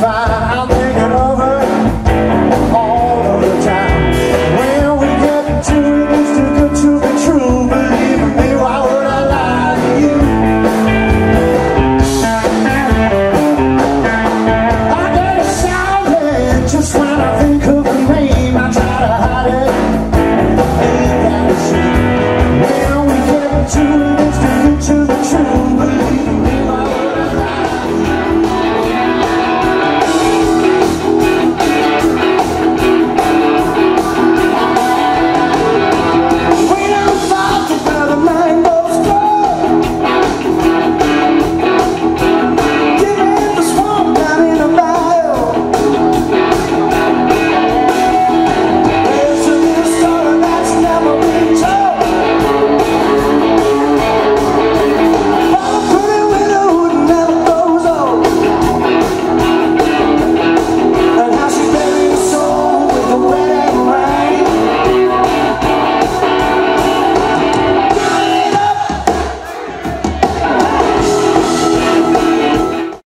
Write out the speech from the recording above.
vai